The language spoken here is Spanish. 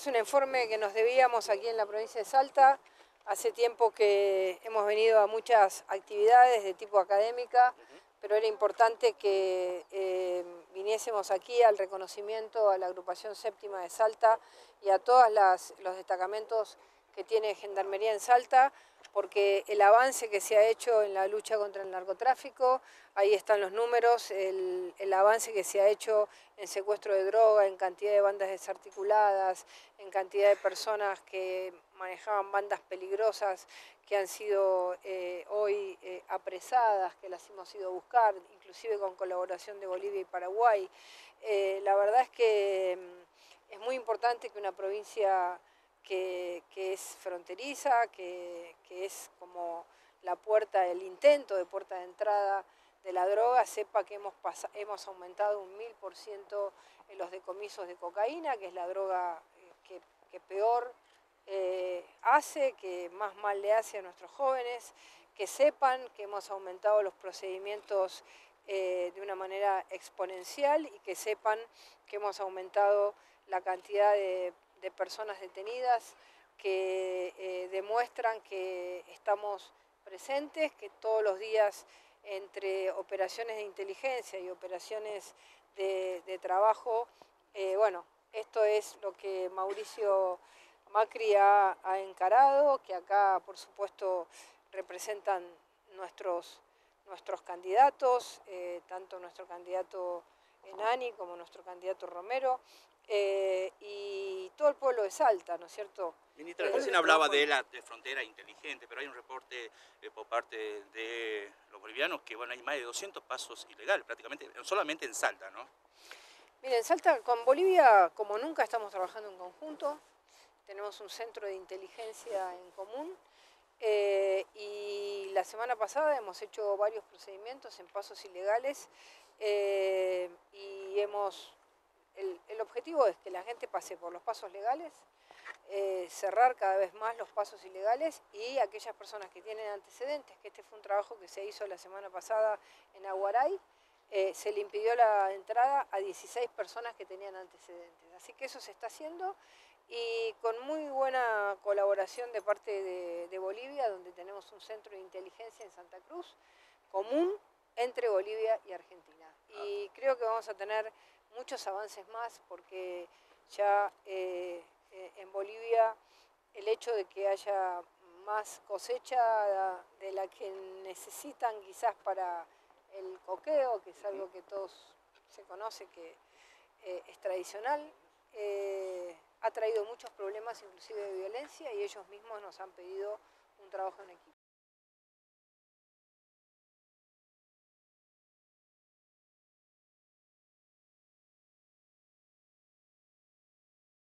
es un informe que nos debíamos aquí en la provincia de Salta. Hace tiempo que hemos venido a muchas actividades de tipo académica, pero era importante que eh, viniésemos aquí al reconocimiento a la agrupación séptima de Salta y a todos los destacamentos que tiene Gendarmería en Salta, porque el avance que se ha hecho en la lucha contra el narcotráfico, ahí están los números, el, avance que se ha hecho en secuestro de droga, en cantidad de bandas desarticuladas, en cantidad de personas que manejaban bandas peligrosas que han sido eh, hoy eh, apresadas, que las hemos ido a buscar, inclusive con colaboración de Bolivia y Paraguay. Eh, la verdad es que mm, es muy importante que una provincia que, es fronteriza, que, es como la puerta, el intento de puerta de entrada de la droga, sepa que hemos, hemos aumentado un mil por ciento en los decomisos de cocaína, que es la droga eh, que, peor eh, hace, que más mal le hace a nuestros jóvenes, que sepan que hemos aumentado los procedimientos eh, de una manera exponencial y que sepan que hemos aumentado la cantidad de de personas detenidas que eh, demuestran que estamos presentes, que todos los días entre operaciones de inteligencia y operaciones de, trabajo, eh, bueno, esto es lo que Mauricio Macri ha, encarado, que acá por supuesto representan nuestros, nuestros candidatos, eh, tanto nuestro candidato Enani como nuestro candidato Romero, todo el pueblo de Salta, ¿no es cierto? Ministra, recién hablaba de la frontera inteligente, pero hay un reporte eh, por parte de los bolivianos que bueno, hay más de 200 pasos ilegales, prácticamente, solamente en Salta, ¿no? Miren, en Salta con Bolivia, como nunca, estamos trabajando en conjunto, tenemos un centro de inteligencia en común, eh, y la semana pasada hemos hecho varios procedimientos en pasos ilegales y hemos el, objetivo es que la gente pase por los pasos legales, eh, cerrar cada vez más los pasos ilegales y aquellas personas que tienen antecedentes, que este fue un trabajo que se hizo la semana pasada en Aguaray, eh, se le impidió la entrada a 16 personas que tenían antecedentes. Así que eso se está haciendo y con muy buena colaboración de parte de, de Bolivia, donde tenemos un centro de inteligencia en Santa Cruz, común entre Bolivia y Argentina. Y creo que vamos a tener muchos avances más porque ya eh, eh, en Bolivia el hecho de que haya más cosecha de la que necesitan quizás para el coqueo, que es algo que todos se conoce que eh, es tradicional, ha traído muchos problemas inclusive de violencia y ellos mismos nos han pedido un trabajo en equipo.